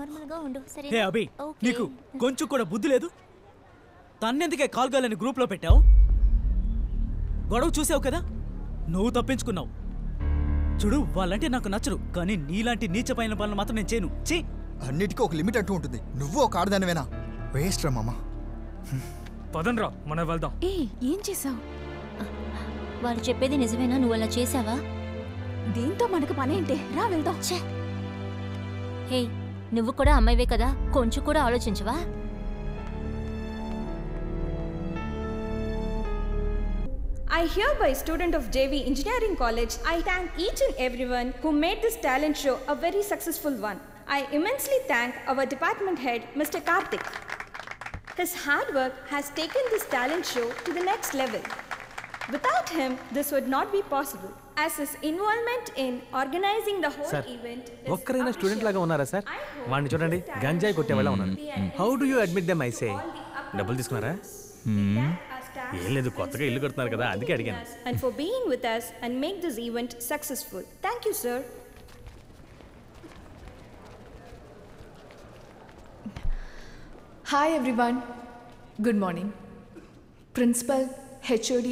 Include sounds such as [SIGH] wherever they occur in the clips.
నార్మల్గా ఉండు. సరే. హే అభి. నీకు కొంచెం కూడా బుద్ధి లేదు? తన్నెందుకే కాల్ గర్ల్ అని గ్రూప్లో పెట్టావు? గొడవ చూసావు కదా? నువ్వు తప్పించుకున్నావు. చూడు వాళ్ళంటే నాకు నచ్చరు కానీ నీలాంటి నీచమైన పనులు మాత్రం నేను చేయను. చీ అన్నిటికీ ఒక లిమిట్ అంటూ ఉంటుంది. నువ్వు ఒక ఆడదానివేనా? వేస్ట్ రా మామ. పదండ్రా మనం వెళ్దాం. ఏ ఏం చేసావు? వాళ్ళు చెప్పేది నిజమేనా? నువ్వు అలా చేసావా? దీంతో మనకు పనేంటే? రా వెళ్దాం. ఛే! హే నువ్వు కూడా అమ్మాయివే కదా కొంచెం కూడా ఆలోచించవా I hereby, student of JV Engineering College, I thank each and everyone who made this talent show a very successful one. I immensely thank our department head, Mr. Karthik. His hard work has taken this talent show to the next level. Without him, this would not be possible, as his involvement in organizing the whole sir event is ఒక్కరైనా student లాగా ఉన్నారా sir వాడిని చూడండి గంజాయి కొట్టే వాళ్ళ ఉన్నాను how do you admit them I say డబ్బులు తీసుకున్నారా ఏం లేదు కొత్తగా ఇల్లు కడుతున్నారు కదా అందుకే అడిగాను and for being with us and make this event successful. Thank you, sir. Hi everyone. Good morning. Principal, HOD,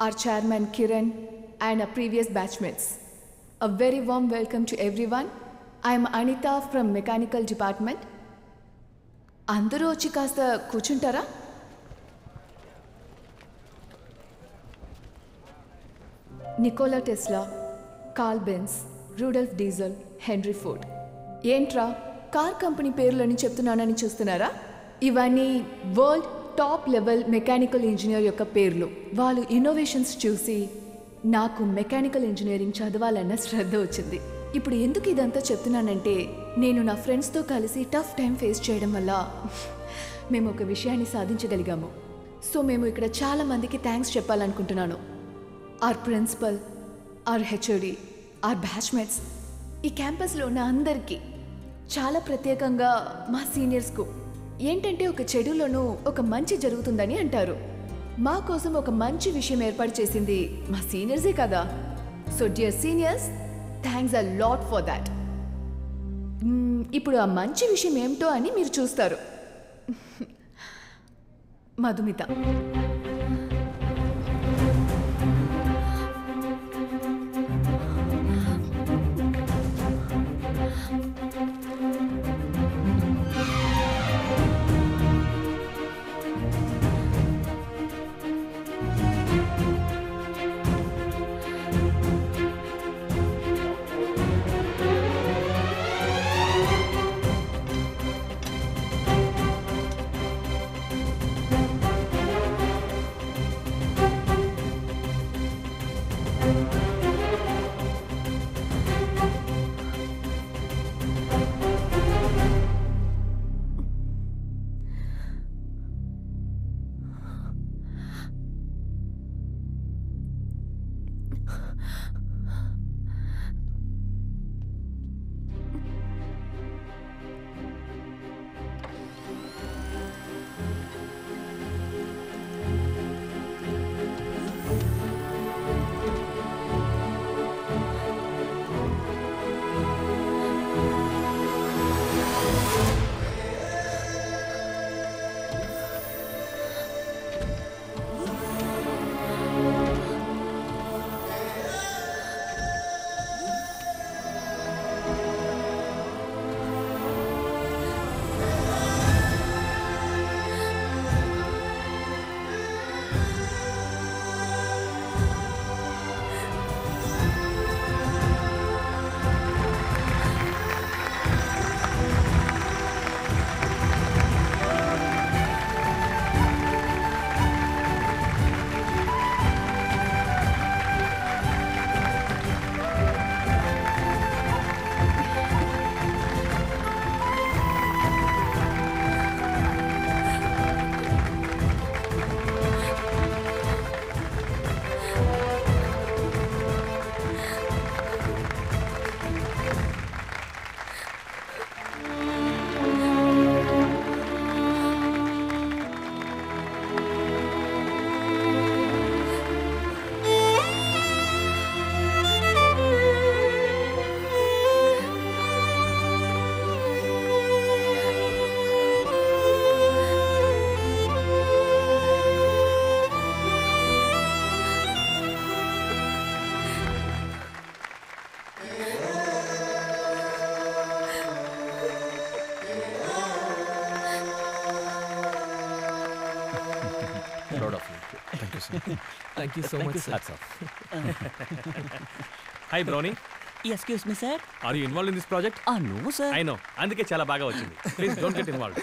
our chairman Kiran, and our previous batchmates. A very warm welcome to everyone. I am Anita from Mechanical Department. అందరూ వచ్చి కాస్త కూర్చుంటారా Nikola Tesla Karl Benz Rudolf Diesel Henry Ford ఏంట్రా car company పేర్లని చెప్తున్నానని చూస్తున్నారా ఇవన్నీ world top level mechanical engineer యొక్క పేర్లు. వాళ్ళు ఇన్నోవేషన్స్ చూసి నాకు మెకానికల్ ఇంజనీరింగ్ చదవాలన్న శ్రద్ధ వచ్చింది. ఇప్పుడు ఎందుకు ఇదంతా చెప్తున్నానంటే నేను నా ఫ్రెండ్స్తో కలిసి టఫ్ టైం ఫేస్ చేయడం వల్ల మేము ఒక విషయాన్ని సాధించగలిగాము. సో మేము ఇక్కడ చాలా మందికి థ్యాంక్స్ చెప్పాలనుకుంటున్నాను. Our principal our HOD our batchmates. ఈ క్యాంపస్లో ఉన్న అందరికీ చాలా ప్రత్యేకంగా మా సీనియర్స్కు ఏంటంటే ఒక చెడులోనూ ఒక మంచి జరుగుతుందని అంటారు. మా కోసం ఒక మంచి విషయం ఏర్పాటు చేసింది మా సీనియర్సే కదా. So dear seniors thanks a lot for that. ఇప్పుడు ఆ మంచి విషయం ఏమిటో అని మీరు చూస్తారు. [LAUGHS] Madhumita. Thank you so Thank much you, sir. Hi brownie excuse me sir are you involve in this project ఆ నువ్వు సార్ ఐ నో అందుకే చాలా బాగా వచ్చింది. Please don't get involve